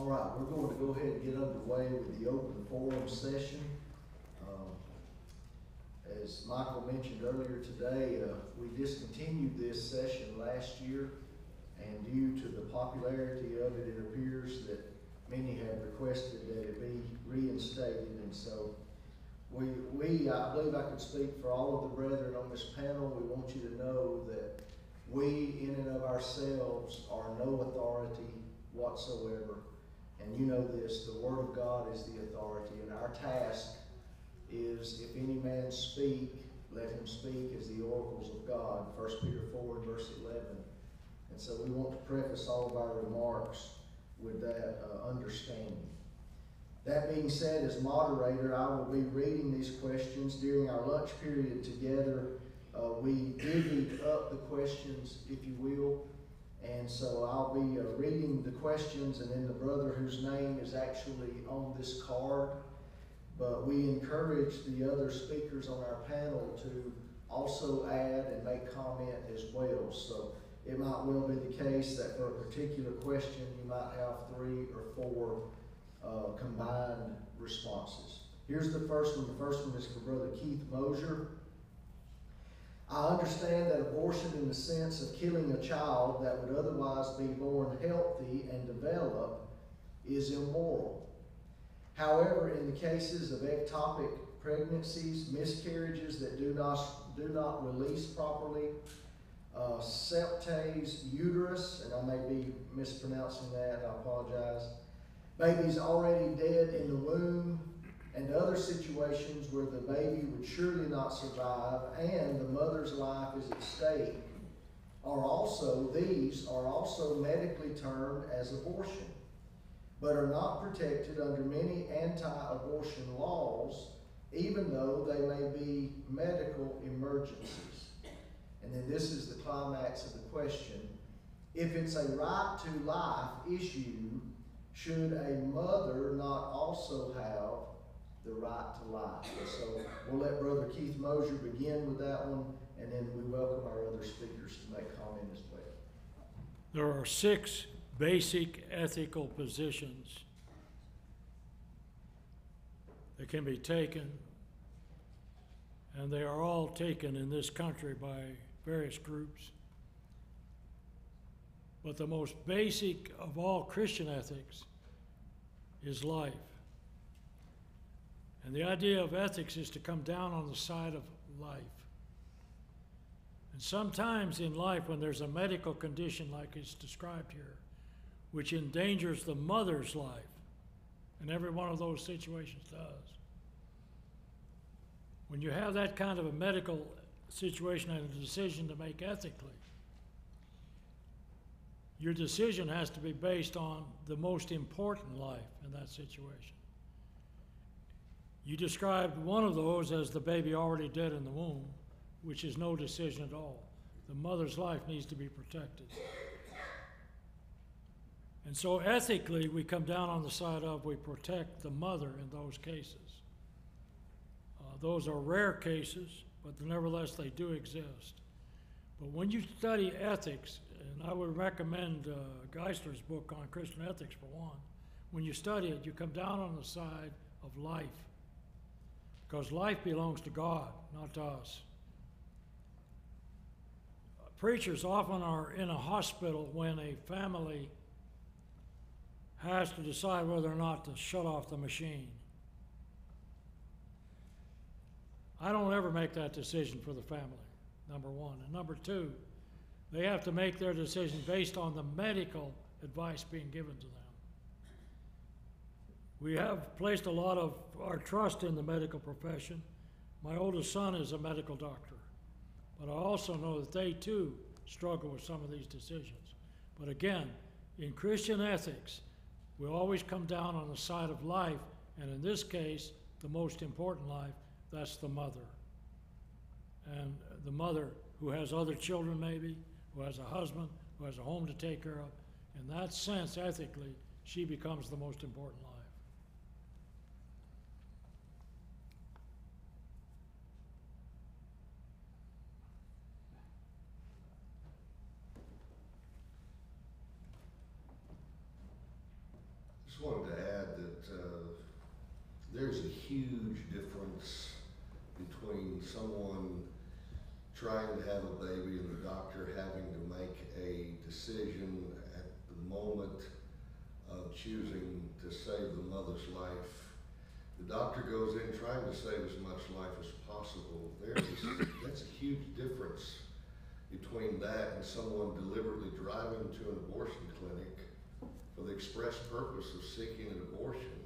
All right, we're going to go ahead and get underway with the open forum session. Um, As Michael mentioned earlier today, uh, we discontinued this session last year. And due to the popularity of it, it appears that many have requested that it be reinstated. And so we, we, I believe I can speak for all of the brethren on this panel. We want you to know that we, in and of ourselves, are no authority whatsoever. And you know this, the Word of God is the authority, and our task is, if any man speak, let him speak as the oracles of God, 1 Peter 4 and verse 11. And so we want to preface all of our remarks with that uh, understanding. That being said, as moderator, I will be reading these questions during our lunch period together. Uh, we divvied up the questions, if you will, and so I'll be uh, reading the questions, and then the brother whose name is actually on this card. But we encourage the other speakers on our panel to also add and make comment as well. So it might well be the case that for a particular question, you might have three or four uh, combined responses. Here's the first one. The first one is for Brother Keith Mosher. I understand that abortion, in the sense of killing a child that would otherwise be born healthy and develop, is immoral. However, in the cases of ectopic pregnancies, miscarriages that do not, do not release properly, uh, septase uterus, and I may be mispronouncing that, I apologize. Babies already dead in the womb, and other situations where the baby would surely not survive and the mother's life is at stake are also, these are also medically termed as abortion, but are not protected under many anti abortion laws, even though they may be medical emergencies. And then this is the climax of the question. If it's a right to life issue, should a mother not also have the right to life? And so we'll let Brother Keith Mosher begin with that one, and then we welcome our other speakers to make comment as well. There are six basic ethical positions that can be taken, and they are all taken in this country by various groups. But the most basic of all Christian ethics is life. And the idea of ethics is to come down on the side of life. And sometimes in life, when there's a medical condition like is described here, which endangers the mother's life, and every one of those situations does, when you have that kind of a medical situation and a decision to make ethically, your decision has to be based on the most important life in that situation. You described one of those as the baby already dead in the womb, which is no decision at all. The mother's life needs to be protected. And so ethically, we come down on the side of we protect the mother in those cases. Uh, those are rare cases, but nevertheless, they do exist. But when you study ethics, and I would recommend uh, Geisler's book on Christian ethics for one, when you study it, you come down on the side of life. Because life belongs to God, not to us. Preachers often are in a hospital when a family has to decide whether or not to shut off the machine. I don't ever make that decision for the family, number one. And number two, they have to make their decision based on the medical advice being given to them. We have placed a lot of our trust in the medical profession. My oldest son is a medical doctor, but I also know that they too struggle with some of these decisions. But again, in Christian ethics, we always come down on the side of life, and in this case, the most important life, that's the mother. And the mother who has other children, maybe, who has a husband, who has a home to take care of, in that sense, ethically, she becomes the most important life. This Just wanted to add that, uh, there's a huge difference between someone trying to have a baby and the doctor having to make a decision at the moment of choosing to save the mother's life. The doctor goes in trying to save as much life as possible. There's, a- that's a huge difference between that and someone deliberately driving to an abortion clinic for the express purpose of seeking an abortion,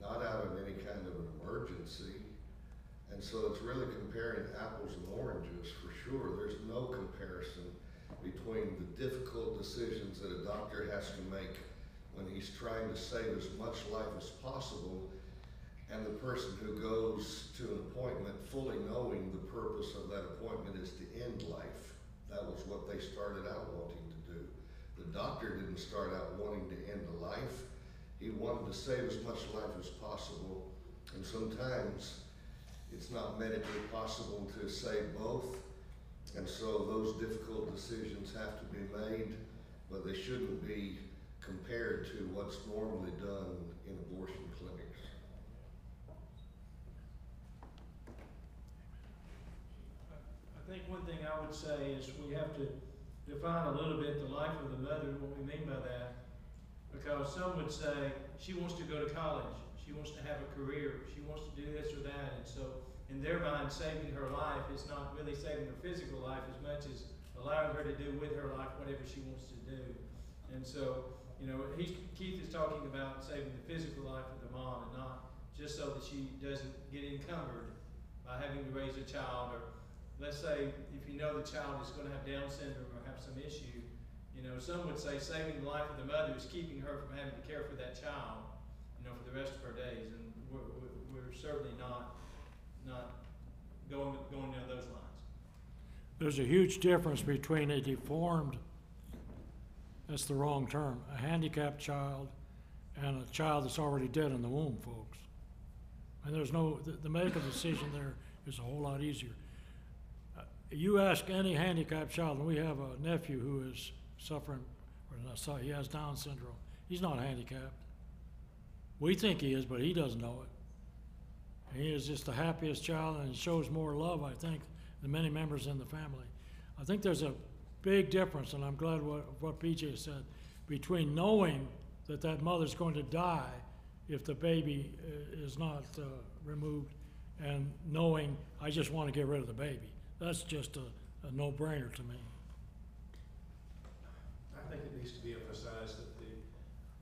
not out of any kind of an emergency. And so it's really comparing apples and oranges for sure. There's no comparison between the difficult decisions that a doctor has to make when he's trying to save as much life as possible and the person who goes to an appointment fully knowing the purpose of that appointment is to end life. That was what they started out wanting. The doctor didn't start out wanting to end a life. He wanted to save as much life as possible. And sometimes it's not medically possible to save both. And so those difficult decisions have to be made, but they shouldn't be compared to what's normally done in abortion clinics. I think one thing I would say is we have to define a little bit the life of the mother, and what we mean by that. Because some would say, she wants to go to college, she wants to have a career, she wants to do this or that, and so in their mind, saving her life is not really saving her physical life as much as allowing her to do with her life whatever she wants to do. And so, you know, he's, Keith is talking about saving the physical life of the mom and not just so that she doesn't get encumbered by having to raise a child or let's say if you know the child is going to have Down syndrome some issue, you know, some would say saving the life of the mother is keeping her from having to care for that child, you know, for the rest of her days. And we're, we're, we're certainly not, not going, going down those lines. There's a huge difference between a deformed, that's the wrong term, a handicapped child and a child that's already dead in the womb, folks. And there's no, the, the medical decision there is a whole lot easier. You ask any handicapped child, and we have a nephew who is suffering, or not, sorry, he has Down syndrome. He's not handicapped. We think he is, but he doesn't know it. He is just the happiest child and shows more love, I think, than many members in the family. I think there's a big difference, and I'm glad what, what BJ said, between knowing that that mother's going to die if the baby uh, is not uh, removed and knowing, I just want to get rid of the baby. That's just a, a no-brainer to me. I think it needs to be emphasized that the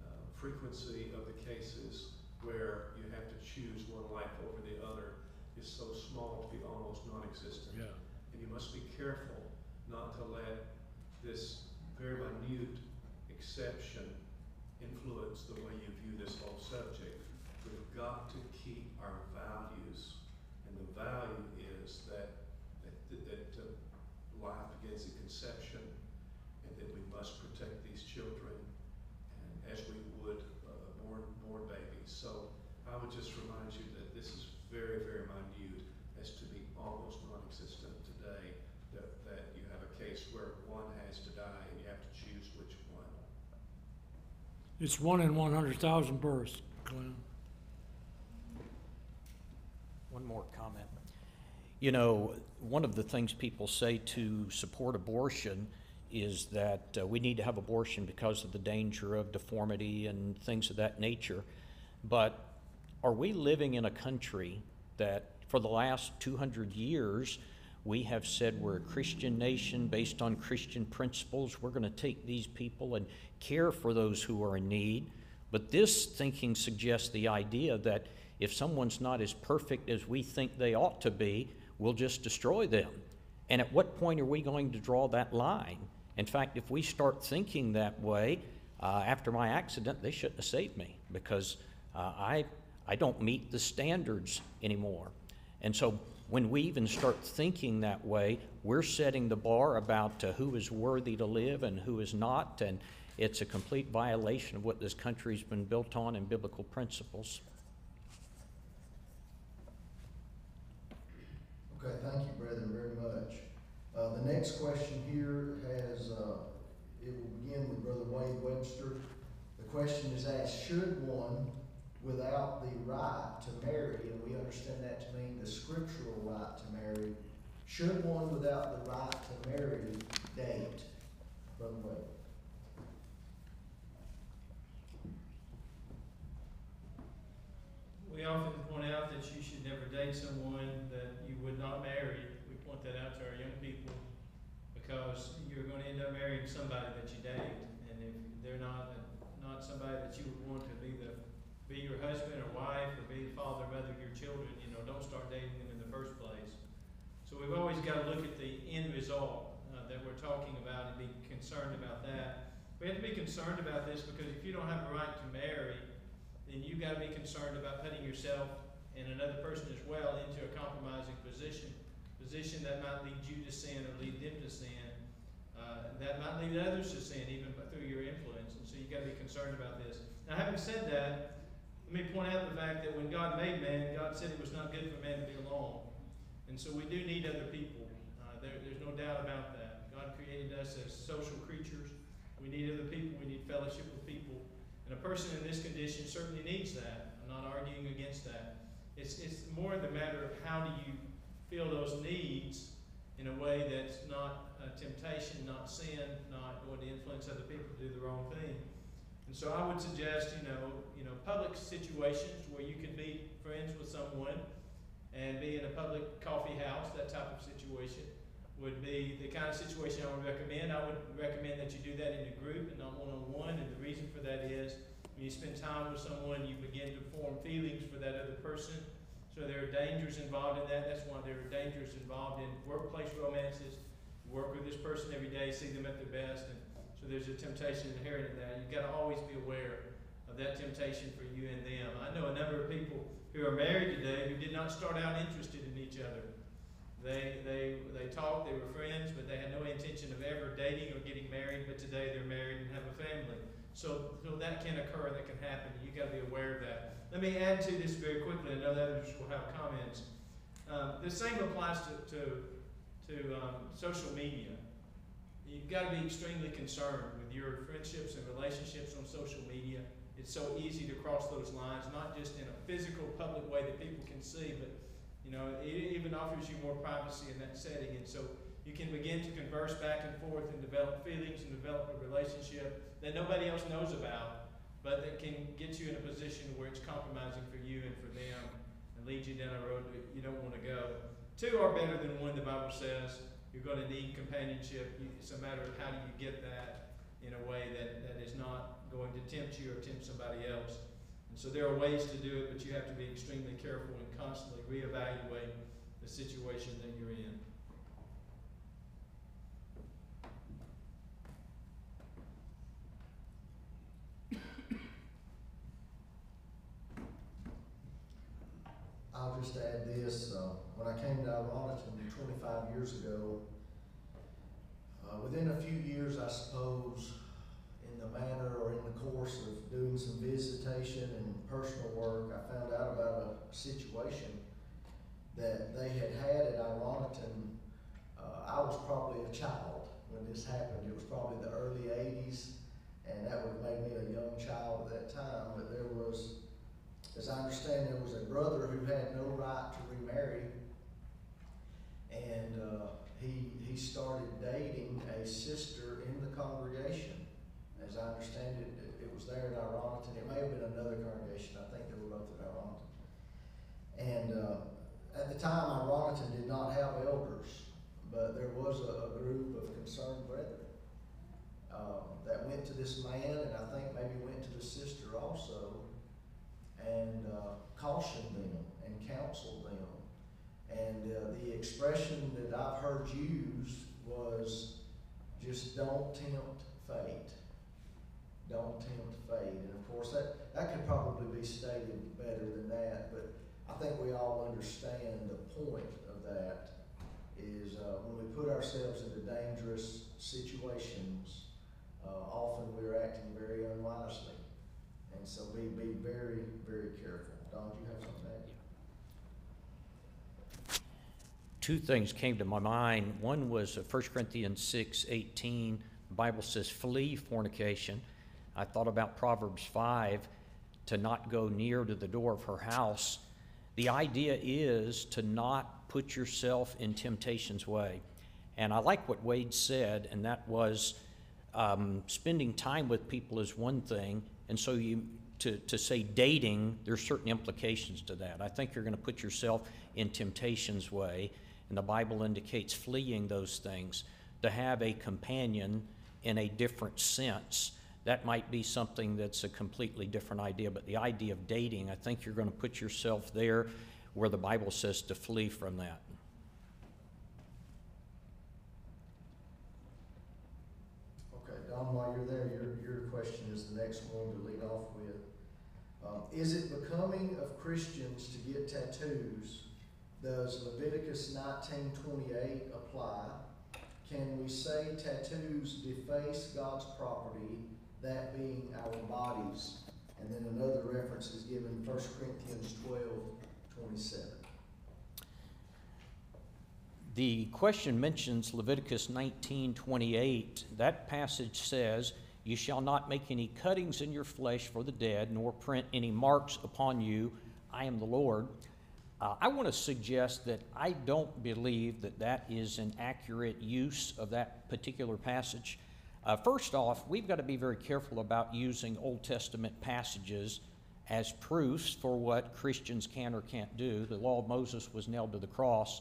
uh, frequency of the cases where you have to choose one life over the other is so small to be almost non-existent. Yeah. And you must be careful not to let this very minute exception influence the way you view this whole subject. We've got to keep our values, and the value is that, life begins at conception, and that we must protect these children, and as we would uh, born, born babies. So I would just remind you that this is very, very minute, as to be almost non-existent today, that, that you have a case where one has to die and you have to choose which one. It's one in one hundred thousand births, Glenn. One more comment. You know, one of the things people say to support abortion is that uh, we need to have abortion because of the danger of deformity and things of that nature. But are we living in a country that for the last 200 years we have said we're a Christian nation based on Christian principles? We're going to take these people and care for those who are in need. But this thinking suggests the idea that if someone's not as perfect as we think they ought to be, we'll just destroy them. And at what point are we going to draw that line? In fact, if we start thinking that way, uh, after my accident, they shouldn't have saved me because uh, I, I don't meet the standards anymore. And so when we even start thinking that way, we're setting the bar about uh, who is worthy to live and who is not. And it's a complete violation of what this country's been built on in biblical principles. Okay, thank you, brethren, very much. Uh, the next question here has, uh, it will begin with Brother Wade Webster. The question is asked, should one without the right to marry, and we understand that to mean the scriptural right to marry, should one without the right to marry date? Brother Wade. We often point out that you should never date someone that would not marry. We point that out to our young people because you're gonna end up marrying somebody that you date. And if they're not, not somebody that you would want to be the, be your husband or wife or be the father or mother of your children, you know, don't start dating them in the first place. So we've always gotta look at the end result, uh, that we're talking about and be concerned about that. We have to be concerned about this because if you don't have a right to marry, then you've got to be concerned about putting yourself and another person as well into a compromising position, position that might lead you to sin or lead them to sin. Uh, that might lead others to sin even through your influence, and so you've got to be concerned about this. Now, having said that, let me point out the fact that when God made man, God said it was not good for man to be alone. And so we do need other people. Uh, there, there's no doubt about that. God created us as social creatures. We need other people. We need fellowship with people. And a person in this condition certainly needs that. I'm not arguing against that. It's, it's more the matter of how do you fill those needs in a way that's not a temptation, not sin, not going to influence other people to do the wrong thing. And so I would suggest, you know, you know, public situations where you can be friends with someone and be in a public coffee house, that type of situation would be the kind of situation I would recommend. I would recommend that you do that in a group and not one-on-one, and the reason for that is when you spend time with someone, you begin to form feelings for that other person. So there are dangers involved in that. That's why there are dangers involved in workplace romances. You work with this person every day, see them at their best, and so there's a temptation inherent in that. You've got to always be aware of that temptation for you and them. I know a number of people who are married today who did not start out interested in each other. They, they, they talked, they were friends, but they had no intention of ever dating or getting married, but today they're married and have a family. So, so that can occur, and that can happen, you gotta be aware of that. Let me add to this very quickly, I know that others will have comments. Um, the same applies to, to, to, um, social media. You've gotta be extremely concerned with your friendships and relationships on social media. It's so easy to cross those lines, not just in a physical, public way that people can see, but you know, it even offers you more privacy in that setting, and so you can begin to converse back and forth and develop feelings and develop a relationship that nobody else knows about, but that can get you in a position where it's compromising for you and for them and lead you down a road that you don't want to go. Two are better than one, the Bible says. You're going to need companionship. It's a matter of how do you get that in a way that, that is not going to tempt you or tempt somebody else. And so there are ways to do it, but you have to be extremely careful and constantly reevaluate the situation that you're in. I'll just add this, uh, when I came to Ironton twenty-five years ago, uh, within a few years, I suppose, in the manner or in the course of doing some visitation and personal work, I found out about a situation that they had had at Ironton. Uh, I was probably a child when this happened. It was probably the early eighties, and that would have made me a young child at that time, but there was as I understand, there was a brother who had no right to remarry, and uh, he he started dating a sister in the congregation. As I understand it, it, it was there at Ironton. It may have been another congregation. I think they were both at Ironton. And uh, at the time, Ironton did not have elders, but there was a, a group of concerned brethren um, that went to this man, and I think maybe went to the sister also and uh, cautioned them and counseled them. And uh, the expression that I've heard used was just don't tempt fate. Don't tempt fate. And of course, that, that could probably be stated better than that, but I think we all understand the point of that is uh, when we put ourselves into dangerous situations, uh, often we're acting very unwisely. And so be, be very, very You have? Two things came to my mind. One was uh, 1 Corinthians 6, 18. The Bible says, flee fornication. I thought about Proverbs 5 to not go near to the door of her house. The idea is to not put yourself in temptation's way. And I like what Wade said, and that was um, spending time with people is one thing, and so you to, to say dating, there's certain implications to that. I think you're going to put yourself in temptation's way, and the Bible indicates fleeing those things. To have a companion in a different sense, that might be something that's a completely different idea. But the idea of dating, I think you're going to put yourself there where the Bible says to flee from that. Okay, Don, while you're there, your, your question is the next one to lead off is it becoming of Christians to get tattoos? Does Leviticus nineteen twenty-eight apply? Can we say tattoos deface God's property, that being our bodies? And then another reference is given, First Corinthians twelve twenty-seven. The question mentions Leviticus 19:28. That passage says, "You shall not make any cuttings in your flesh for the dead, nor print any marks upon you. I am the Lord." Uh, I want to suggest that I don't believe that that is an accurate use of that particular passage. Uh, first off, we've got to be very careful about using Old Testament passages as proofs for what Christians can or can't do. The law of Moses was nailed to the cross.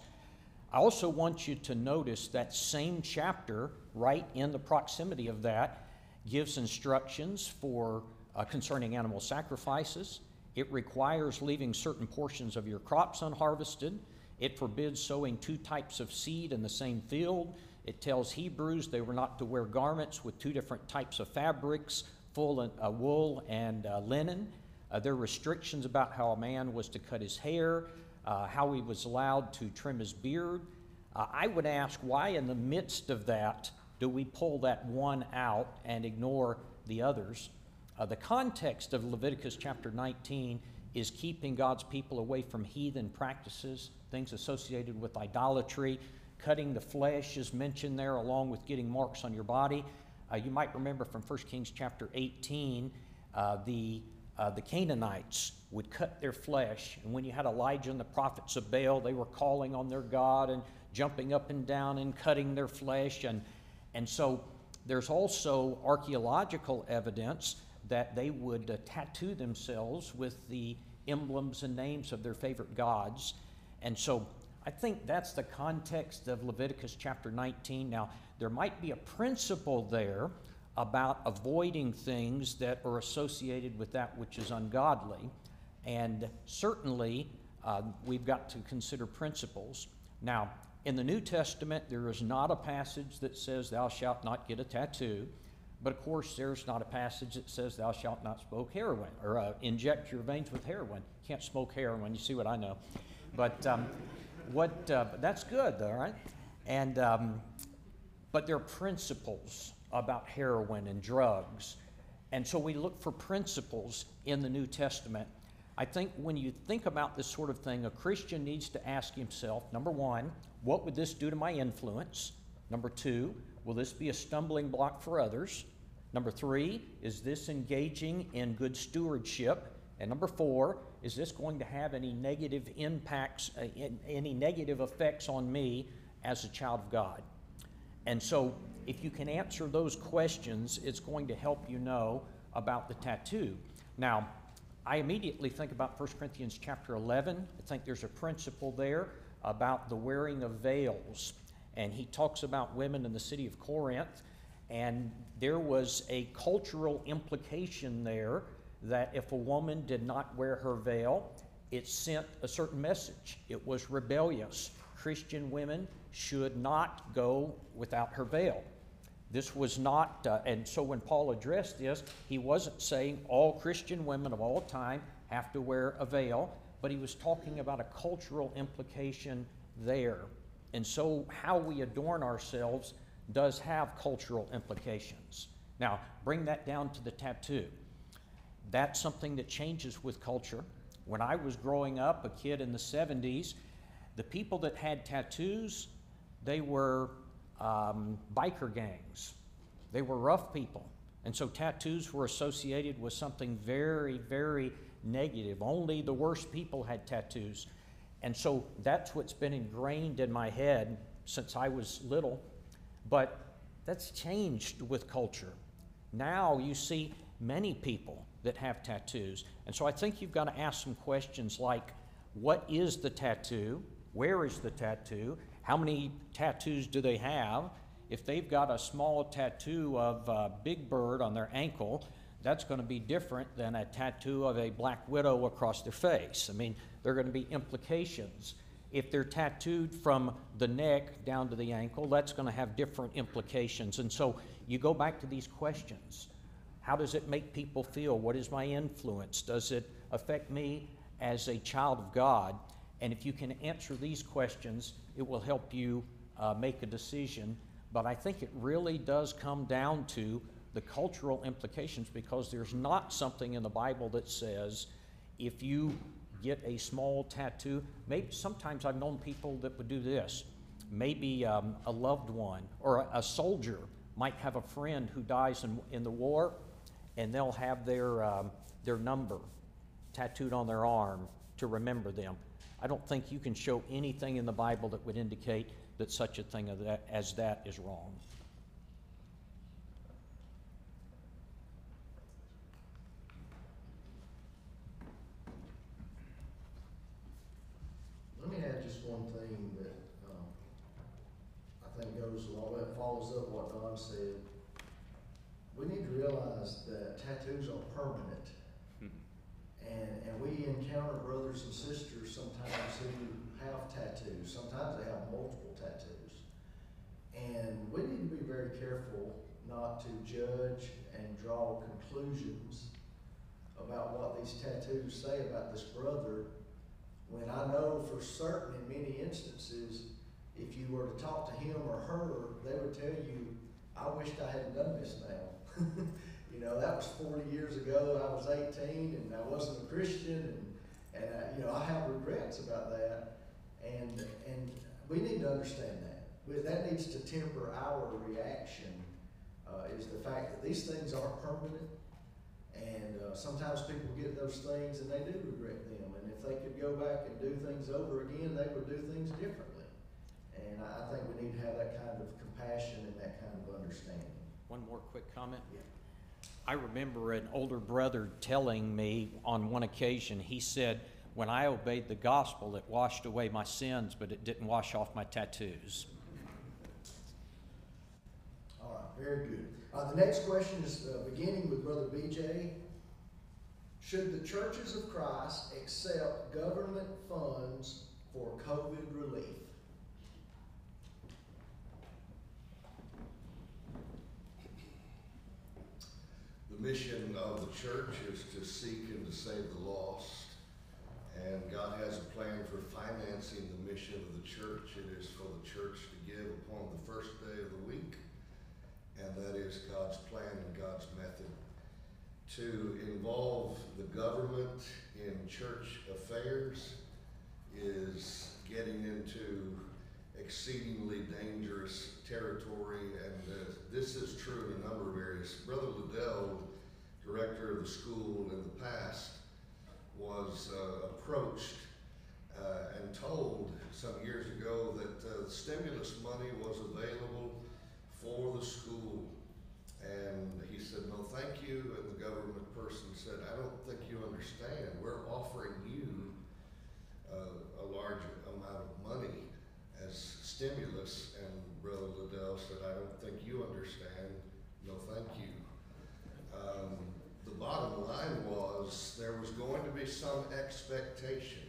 I also want you to notice that same chapter, right in the proximity of that, gives instructions for uh, concerning animal sacrifices. It requires leaving certain portions of your crops unharvested. It forbids sowing two types of seed in the same field. It tells Hebrews they were not to wear garments with two different types of fabrics, full uh, wool and uh, linen. Uh, there are restrictions about how a man was to cut his hair, uh, how he was allowed to trim his beard. Uh, I would ask why, in the midst of that, do we pull that one out and ignore the others? Uh, the context of Leviticus chapter 19 is keeping God's people away from heathen practices, things associated with idolatry. Cutting the flesh is mentioned there, along with getting marks on your body. Uh, you might remember from 1 Kings chapter 18, uh, the uh, the Canaanites would cut their flesh. And when you had Elijah and the prophets of Baal, they were calling on their God and jumping up and down and cutting their flesh. And, and so there's also archaeological evidence that they would uh, tattoo themselves with the emblems and names of their favorite gods. And so I think that's the context of Leviticus chapter 19. Now, there might be a principle there about avoiding things that are associated with that which is ungodly. And certainly, uh, we've got to consider principles. Now, in the New Testament, there is not a passage that says, Thou shalt not get a tattoo. But of course, there's not a passage that says, Thou shalt not smoke heroin or uh, inject your veins with heroin. Can't smoke heroin, you see what I know. But um, what, uh, that's good, though, right? And, um, but there are principles about heroin and drugs. And so we look for principles in the New Testament. I think when you think about this sort of thing, a Christian needs to ask himself number one, what would this do to my influence? Number two, will this be a stumbling block for others? Number three, is this engaging in good stewardship? And number four, is this going to have any negative impacts, uh, any negative effects on me as a child of God? And so if you can answer those questions, it's going to help you know about the tattoo. Now, I immediately think about 1 Corinthians chapter 11. I think there's a principle there about the wearing of veils. And he talks about women in the city of Corinth. And there was a cultural implication there that if a woman did not wear her veil, it sent a certain message. It was rebellious. Christian women should not go without her veil. This was not, uh, and so when Paul addressed this, he wasn't saying all Christian women of all time have to wear a veil, but he was talking about a cultural implication there. And so how we adorn ourselves does have cultural implications. Now, bring that down to the tattoo. That's something that changes with culture. When I was growing up, a kid in the 70s, the people that had tattoos, they were um, biker gangs. They were rough people. And so tattoos were associated with something very, very negative. Only the worst people had tattoos. And so that's what's been ingrained in my head since I was little. But that's changed with culture. Now you see many people that have tattoos. And so I think you've got to ask some questions like what is the tattoo? Where is the tattoo? How many tattoos do they have? If they've got a small tattoo of uh, Big Bird on their ankle, that's going to be different than a tattoo of a black widow across their face. I mean, there are going to be implications. If they're tattooed from the neck down to the ankle, that's going to have different implications. And so you go back to these questions. How does it make people feel? What is my influence? Does it affect me as a child of God? And if you can answer these questions, it will help you uh, make a decision. But I think it really does come down to the cultural implications because there's not something in the Bible that says if you get a small tattoo, maybe sometimes I've known people that would do this. Maybe um, a loved one or a, a soldier might have a friend who dies in, in the war, and they'll have their, um, their number tattooed on their arm to remember them. I don't think you can show anything in the Bible that would indicate that such a thing as that is wrong. Let me add just one thing that, um, I think goes along, that follows up what Don said. We need to realize that tattoos are permanent. And, and we encounter brothers and sisters sometimes who have tattoos, sometimes they have multiple tattoos. And we need to be very careful not to judge and draw conclusions about what these tattoos say about this brother when I know for certain in many instances, if you were to talk to him or her, they would tell you, I wished I hadn't done this now. you know, that was 40 years ago. I was 18 and I wasn't a Christian, and, and I, you know, I have regrets about that. And, and we need to understand that. That needs to temper our reaction, uh, is the fact that these things aren't permanent. And uh, sometimes people get those things and they do regret them. And if they could go back and do things over again, they would do things differently. And I, I think we need to have that kind of compassion and that kind of understanding. One more quick comment. Yeah. I remember an older brother telling me on one occasion, he said, When I obeyed the gospel, it washed away my sins, but it didn't wash off my tattoos. All right, very good. Uh, the next question is uh, beginning with Brother BJ. Should the churches of Christ accept government funds for COVID relief? The mission of the church is to seek and to save the lost. And God has a plan for financing the mission of the church. It is for the church to give upon the first day of the week. And that is God's plan and God's method. To involve the government in church affairs is getting into exceedingly dangerous territory, and uh, this is true in a number of areas. Brother Liddell, director of the school in the past, was uh, approached uh, and told some years ago that uh, stimulus money was available for the school. And he said, no, thank you. And the government person said, I don't think you understand. We're offering you uh, a large amount of money as stimulus. And Brother Liddell said, I don't think you understand. No, thank you. Um, the bottom line was there was going to be some expectation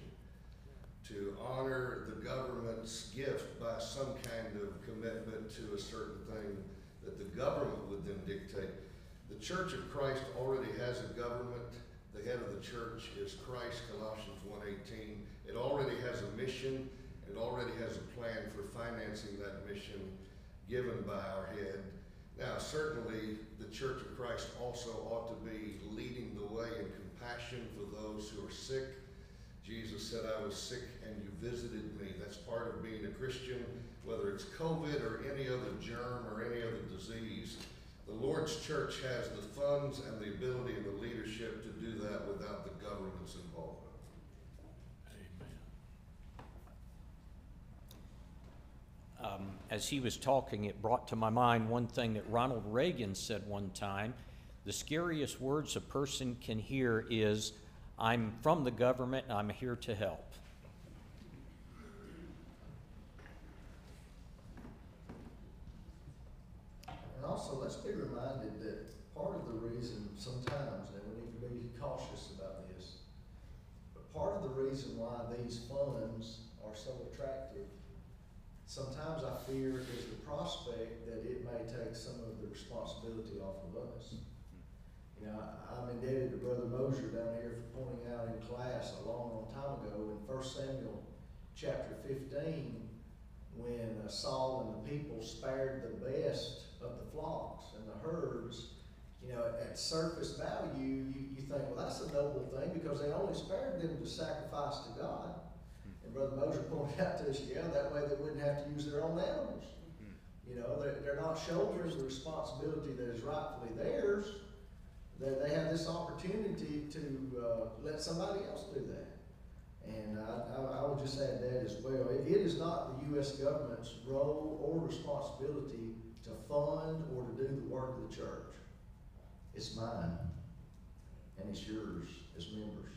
to honor the government's gift by some kind of commitment to a certain thing that the government would then dictate. The Church of Christ already has a government. The head of the church is Christ, Colossians 1.18. It already has a mission. It already has a plan for financing that mission given by our head. Now, certainly, the Church of Christ also ought to be leading the way in compassion for those who are sick. Jesus said, I was sick and you visited me. That's part of being a Christian, whether it's COVID or any other germ or any other disease. The Lord's church has the funds and the ability and the leadership to do that without the government's involvement. Um, as he was talking, it brought to my mind one thing that Ronald Reagan said one time. The scariest words a person can hear is, I'm from the government and I'm here to help. And also, let's be reminded that part of the reason sometimes, and we need to be cautious about this, but part of the reason why these funds sometimes I fear is the prospect that it may take some of the responsibility off of us. You know, I- I'm indebted to Brother Mosher down here for pointing out in class a long, long time ago in First Samuel chapter fifteen, when uh, Saul and the people spared the best of the flocks and the herds, you know, at surface value, you, you think, well, that's a noble thing because they only spared them to sacrifice to God. And Brother Mosher pointed out to us, yeah, that way they wouldn't have to use their own animals. You know, they're, they're not shouldering the responsibility that is rightfully theirs. That they have this opportunity to, uh, let somebody else do that. And I, I, I would just add that as well. It, it is not the U.S. government's role or responsibility to fund or to do the work of the church. It's mine, and it's yours as members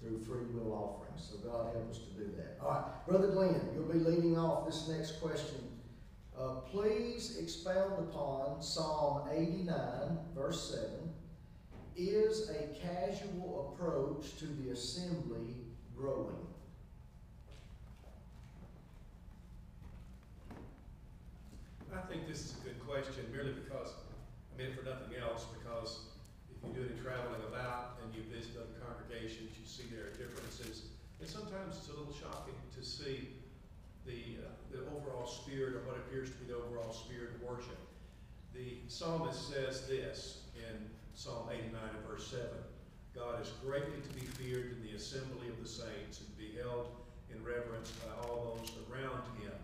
through free will offerings. So God help us to do that. All right, Brother Glenn, you'll be leading off this next question. Uh, please expound upon Psalm 89, verse 7. Is a casual approach to the assembly growing? I think this is a good question merely because, I mean, for nothing else, because if you do any traveling about and you visit other congregations, there are differences. And sometimes it's a little shocking to see the, uh, the overall spirit or what appears to be the overall spirit of worship. The psalmist says this in Psalm 89 and verse 7 God is greatly to be feared in the assembly of the saints and be held in reverence by all those around him.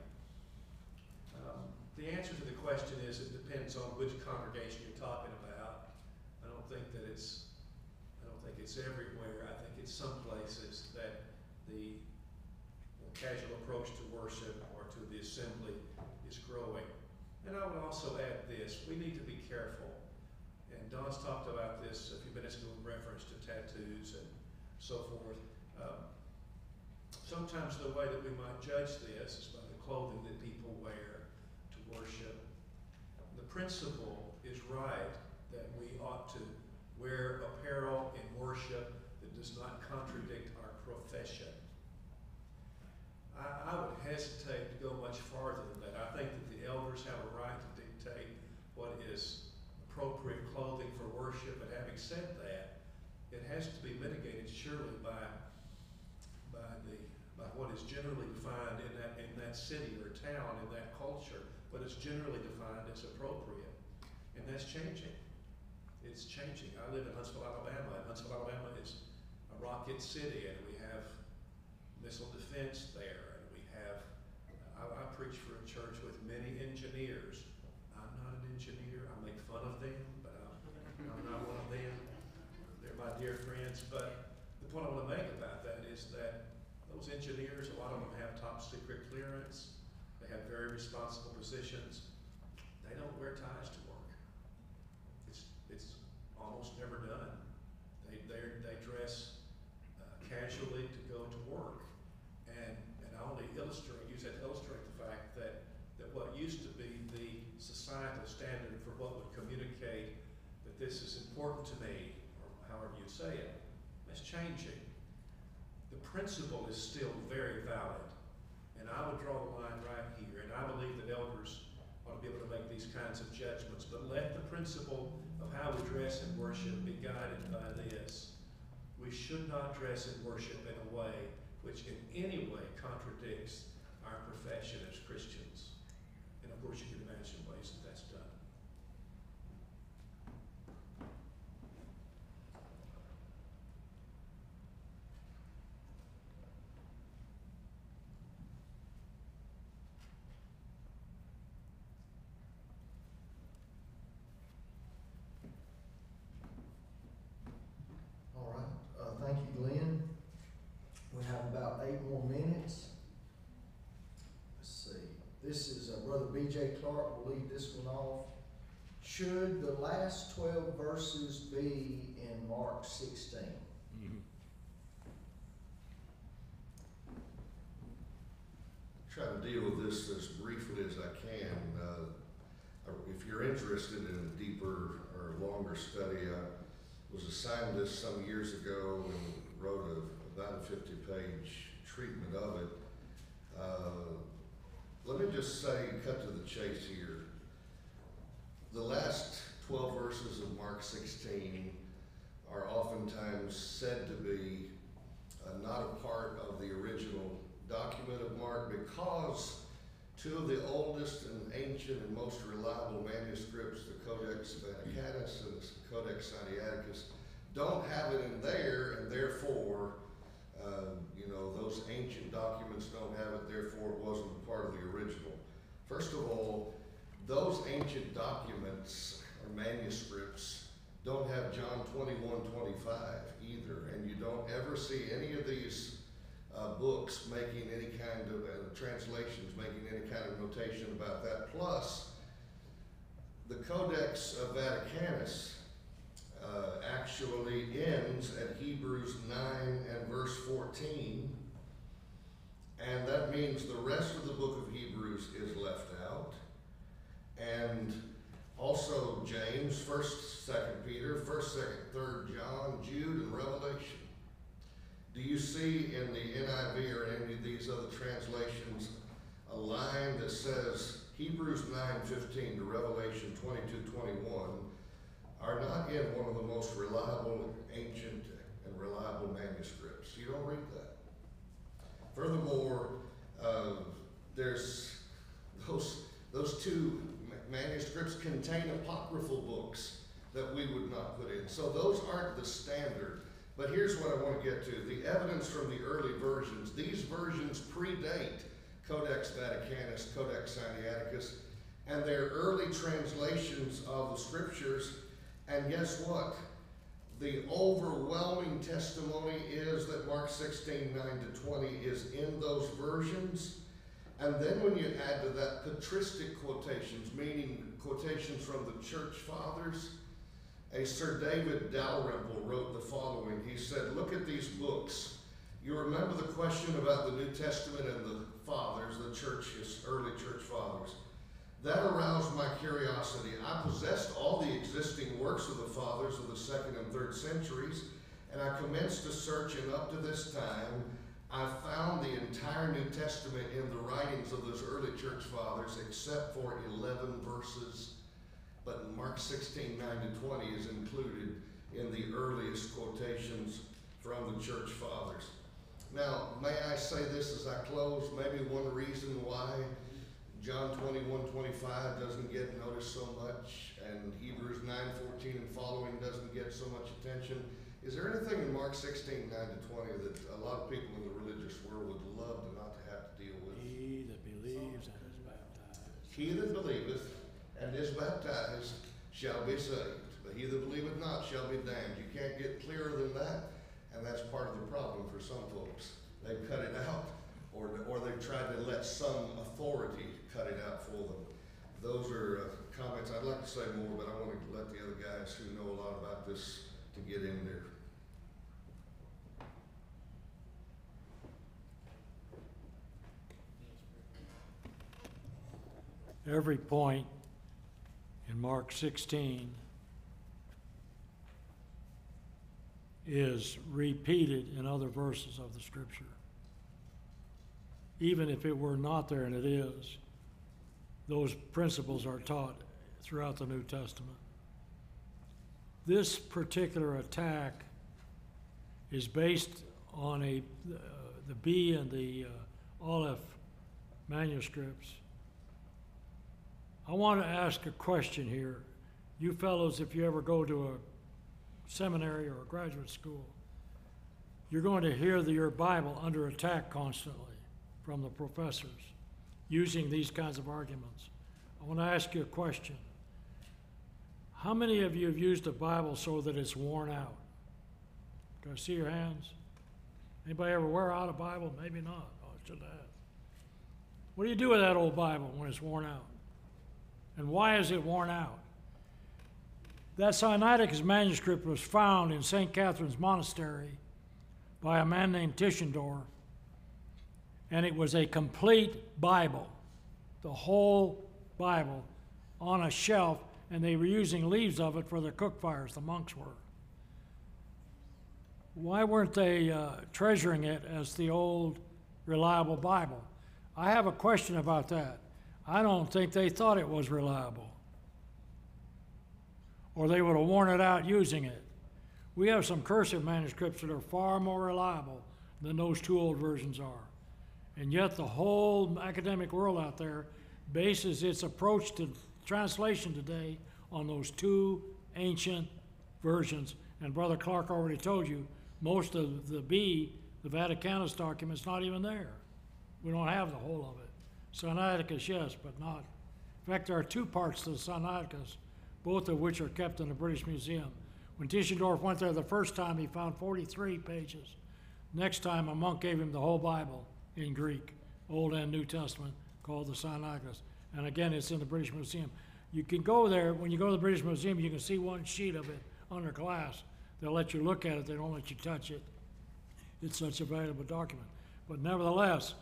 Um, the answer to the question is it depends on which congregation you're talking about. I don't think that it's, I don't think it's everywhere. I it's some places that the casual approach to worship or to the assembly is growing. And I would also add this, we need to be careful. And Don's talked about this a few minutes ago in reference to tattoos and so forth. Um, sometimes the way that we might judge this is by the clothing that people wear to worship. The principle is right that we ought to wear apparel in worship does not contradict our profession. I, I would hesitate to go much farther than that. I think that the elders have a right to dictate what is appropriate clothing for worship, but having said that, it has to be mitigated surely by, by the, by what is generally defined in that, in that city or town, in that culture, but is generally defined as appropriate. And that's changing. It's changing. I live in Huntsville, Alabama, and Huntsville, Alabama is rocket city, and we have missile defense there, and we have, I, I preach for a church with many engineers. I'm not an engineer, I make fun of them, but I'm, I'm not one of them. They're my dear friends, but the point I want to make about that is that those engineers, a lot of them have top secret clearance, they have very responsible positions. They don't wear ties to work. It's, it's almost never done. They, they, they dress uh, casually to go to work. And, and I only illustrate, use that to illustrate the fact that, that what used to be the societal standard for what would communicate that this is important to me, or it, that's changing. The principle is still very valid. And I would draw the line right here, and I believe that elders ought to be able to make these kinds of judgments, but let the principle of how we dress in worship be guided by this. We should not dress in worship in a way which in any way contradicts our profession as Christians. And of course, you can imagine ways that that's done. Brother B.J. Clarke will lead this one off. Should the last twelve verses be in Mark sixteen? Try to deal with this as briefly as I can. Uh, If you're interested in a deeper or longer study, I was assigned this some years ago and wrote a, about a fifty-page treatment of it. Uh, Let me just say, cut to the chase here. The last twelve verses of Mark sixteen are oftentimes said to be uh, not a part of the original document of Mark because two of the oldest and ancient and most reliable manuscripts, the Codex Vaticanus and the Codex Sinaiticus, don't have it in there, and therefore, uh, you know, those ancient documents don't have it, therefore it wasn't part of the original. First of all, those ancient documents or manuscripts don't have John 21, 25 either, and you don't ever see any of these uh, books making any kind of, uh, translations making any kind of notation about that. Plus, the Codex of Vaticanus uh, actually ends at Hebrews 9 and verse 14. And that means the rest of the book of Hebrews is left out. And also James, 1st, 2nd Peter, 1st, 2nd, 3rd John, Jude, and Revelation. Do you see in the NIV or any of these other translations a line that says Hebrews 9:15 to Revelation 22:21 are not in one of the most reliable, ancient, and reliable manuscripts? You don't read that. Furthermore, uh, there's those those two ma- manuscripts contain apocryphal books that we would not put in. So those aren't the standard. But here's what I want to get to. The evidence from the early versions, these versions predate Codex Vaticanus, Codex Sinaiticus, and they're early translations of the scriptures. And guess what? The overwhelming testimony is that Mark 16, 9 to 20 is in those versions. And then when you add to that patristic quotations, meaning quotations from the church fathers, a Sir David Dalrymple wrote the following. He said, Look at these books. You remember the question about the New Testament and the fathers, the church, his early church fathers. That aroused my curiosity. I possessed all the existing works of the fathers of the second and third centuries, and I commenced a search, and up to this time, I found the entire New Testament in the writings of those early church fathers, except for 11 verses but Mark 16, 9 to 20 is included in the earliest quotations from the church fathers. Now, may I say this as I close? Maybe one reason why John 21, 25 doesn't get noticed so much and Hebrews 9, 14 and following doesn't get so much attention. Is there anything in Mark 16, 9 to 20 that a lot of people in the religious world would love to not to have to deal with? He that believes and is baptized. He that believeth and is baptized shall be saved, but he that believeth not shall be damned. You can't get clearer than that, and that's part of the problem for some folks. They've cut it out, or, or they've tried to let some authority cut it out for them. Those are uh, comments. I'd like to say more, but I want to let the other guys who know a lot about this to get in there. Every point in Mark 16 is repeated in other verses of the scripture. Even if it were not there, and it is, those principles are taught throughout the New Testament. This particular attack is based on a, uh, the B and the uh, Aleph manuscripts. I want to ask a question here. You fellows, if you ever go to a seminary or a graduate school, you're going to hear the, your Bible under attack constantly from the professors using these kinds of arguments. I want to ask you a question. How many of you have used a Bible so that it's worn out? Can I see your hands? Anybody ever wear out a Bible? Maybe not. Oh, I should have. What do you do with that old Bible when it's worn out? And why is it worn out? That Sinaiticus manuscript was found in St. Catherine's Monastery by a man named Tischendorf, and it was a complete Bible, the whole Bible, on a shelf, and they were using leaves of it for their cook fires, the monks were. Why weren't they uh, treasuring it as the old reliable Bible? I have a question about that. I don't think they thought it was reliable. Or they would have worn it out using it. We have some cursive manuscripts that are far more reliable than those two old versions are. And yet the whole academic world out there bases its approach to translation today on those two ancient versions. And Brother Clarke already told you, most of the B, the Vaticanus document's not even there. We don't have the whole of it. Sinaiticus, yes, but not. In fact, there are two parts to the Sinaiticus, both of which are kept in the British Museum. When Tischendorf went there the first time, he found 43 pages. Next time, a monk gave him the whole Bible in Greek, Old and New Testament, called the Sinaiticus. And again, it's in the British Museum. You can go there, when you go to the British Museum, you can see one sheet of it under glass. They'll let you look at it, they don't let you touch it. It's such a valuable document. But nevertheless,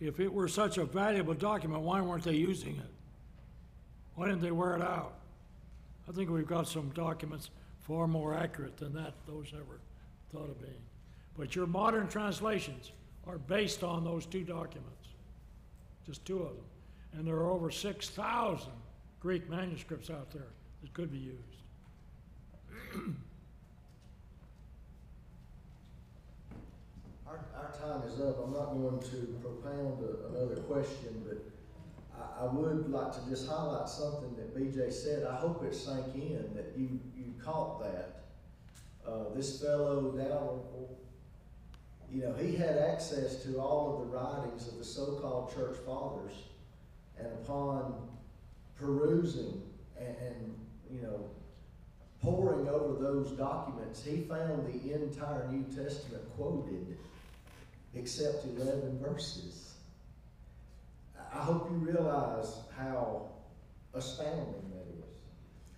if it were such a valuable document, why weren't they using it? Why didn't they wear it out? I think we've got some documents far more accurate than that, those ever thought of being. But your modern translations are based on those two documents, just two of them. And there are over 6,000 Greek manuscripts out there that could be used. Our, time is up. I'm not going to propound a- another question, but I, I would like to just highlight something that BJ said. I hope it sank in, that you, you caught that. Uh, this fellow Dalrymple, you know, he had access to all of the writings of the so-called church fathers. And upon perusing and, and, you know, poring over those documents, he found the entire New Testament quoted except 11 verses. I hope you realize how astounding that is.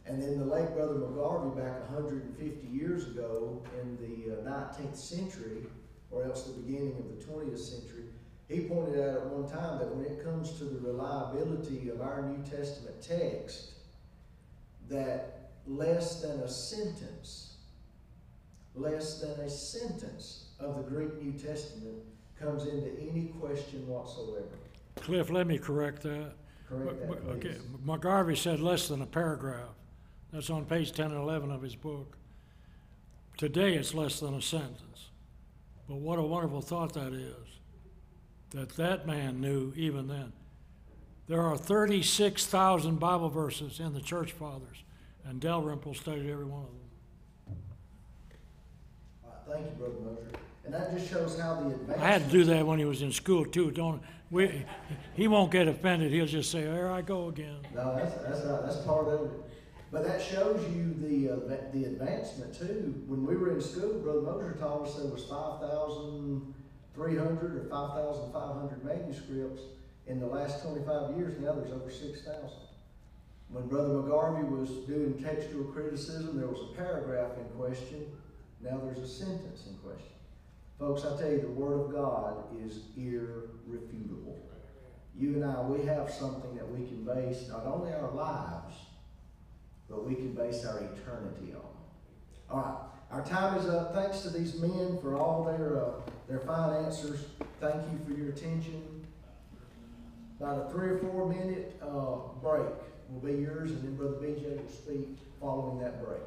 And then the late Brother McGarvey, back 150 years ago in the uh, 19th century, or else the beginning of the 20th century, he pointed out at one time that when it comes to the reliability of our New Testament text, that less than a sentence, less than a sentence of the Greek New Testament comes into any question whatsoever. Cliff, let me correct that. Correct that, but- Okay. McGarvey said less than a paragraph. That's on page ten and eleven of his book. Today, it's less than a sentence. But what a wonderful thought that is, that that man knew even then. There are thirty-six thousand Bible verses in the church fathers, and Dalrymple studied every one of them. Right, thank you, Brother Mosher. And that just shows how the advancement. I had to do that when he was in school too, don't, we, he won't get offended, he'll just say, there I go again. No, that's, that's right, that's part of it. But that shows you the, uh, the advancement too. When we were in school, Brother Mosher taught us there was five thousand three hundred or five thousand five hundred manuscripts in the last twenty-five years, now there's over six thousand. When Brother McGarvey was doing textual criticism, there was a paragraph in question, now there's a sentence in question. Folks, I tell you, the Word of God is irrefutable. You and I, we have something that we can base not only our lives, but we can base our eternity on. All right, our time is up. Thanks to these men for all their uh, their fine answers. Thank you for your attention. About a three or four minute uh, break will be yours, and then Brother BJ will speak following that break.